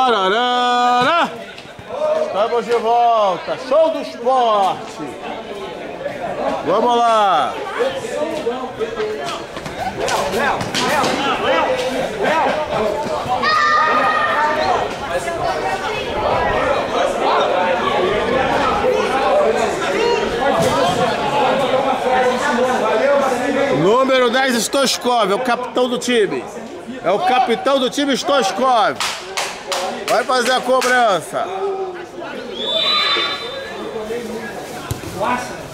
Pararana! Estamos de volta, show do esporte! Vamos lá! Número 10, Stoskov, é o capitão do time. É o capitão do time Stoskov. Vai fazer a cobrança.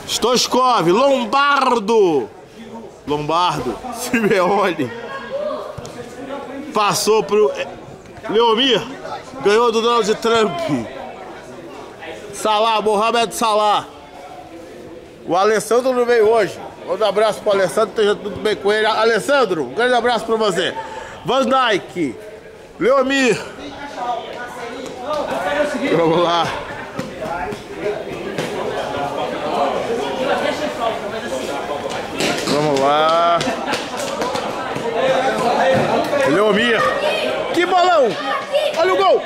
Stoskov, Lombardo. Lombardo, Simeone. Passou pro Leomir. Ganhou do Donald Trump. Salah, Mohamed Salah. O Alessandro não veio hoje. Um abraço pro Alessandro, esteja tudo bem com ele. Alessandro, um grande abraço pra você. Van Dyke, Leomir. Vamos lá. Vamos lá. Leomir. Que bolão! Olha o gol!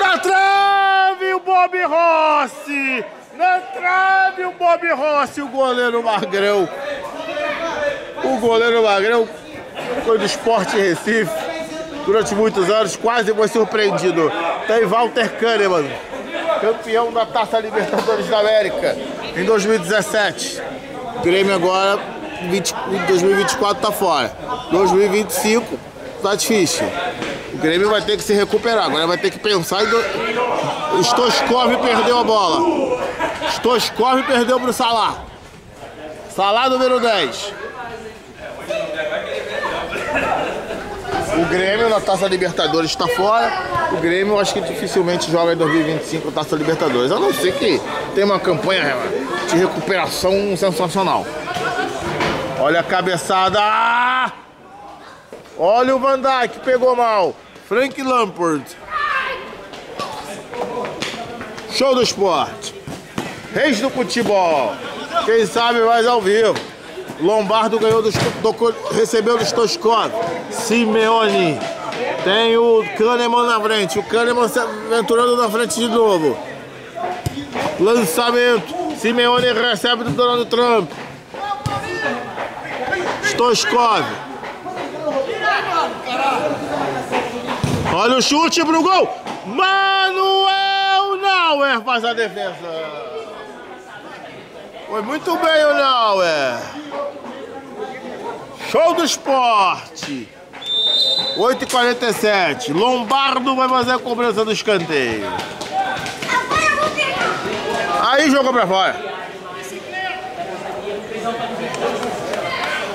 Na trave o Bob Rossi! Na trave o Bob Rossi, o goleiro Magrão. O goleiro Magrão foi do Esporte Recife durante muitos anos, quase foi surpreendido. Tem Walter Kahneman, campeão da Taça Libertadores da América em 2017. O Grêmio agora, 20, 2024 tá fora. 2025 tá difícil. O Grêmio vai ter que se recuperar, agora vai ter que pensar em... Do... Stoskov perdeu a bola. Stoskov perdeu pro Salah. Salah número 10. O Grêmio na Taça Libertadores está fora. O Grêmio acho que dificilmente joga em 2025 a Taça Libertadores. A não ser que tenha uma campanha de recuperação sensacional. Olha a cabeçada. Olha o Van Dijk, pegou mal. Frank Lampard. Show do esporte. Reis do futebol. Quem sabe mais ao vivo. Lombardo ganhou do, recebeu do Stoskov. Simeone. Tem o Kahneman na frente. O Kahneman se aventurando na frente de novo. Lançamento. Simeone recebe do Donald Trump. Stoskov. Olha o chute pro gol. Manuel Nauer faz a defesa. Foi muito bem o Nauer. Show do esporte. 8h47. Lombardo vai fazer a cobrança do escanteio. Aí jogou pra fora.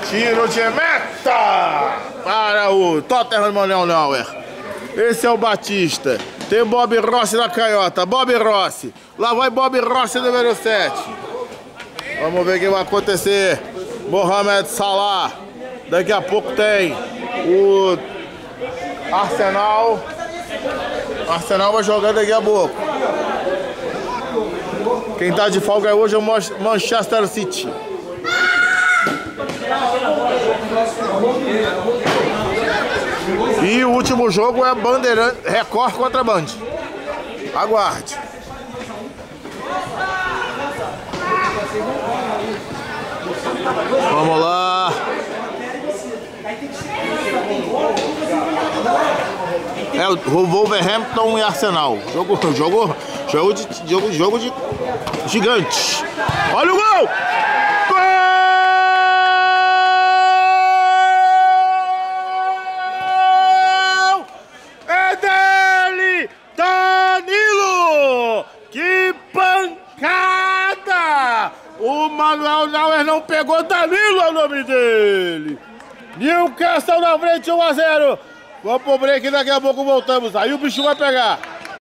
Tiro de meta para o Tottenham Neuer. Esse é o Batista. Tem Bob Rossi na canhota. Bob Rossi. Lá vai Bob Rossi número 7. Vamos ver o que vai acontecer. Mohamed Salah. Daqui a pouco tem o Arsenal. Arsenal vai jogar daqui a pouco. Quem tá de folga hoje é o Manchester City. E o último jogo é Bandeirante Record contra Band. Aguarde. Vamos lá. É o Wolverhampton e Arsenal. Jogo, jogo, jogo de, jogo, jogo de gigantes. Olha o gol! Manuel Nauer não pegou, Danilo é o nome dele. Newcastle na frente, 1 a 0. Vamos pro break, daqui a pouco voltamos. Aí o bicho vai pegar.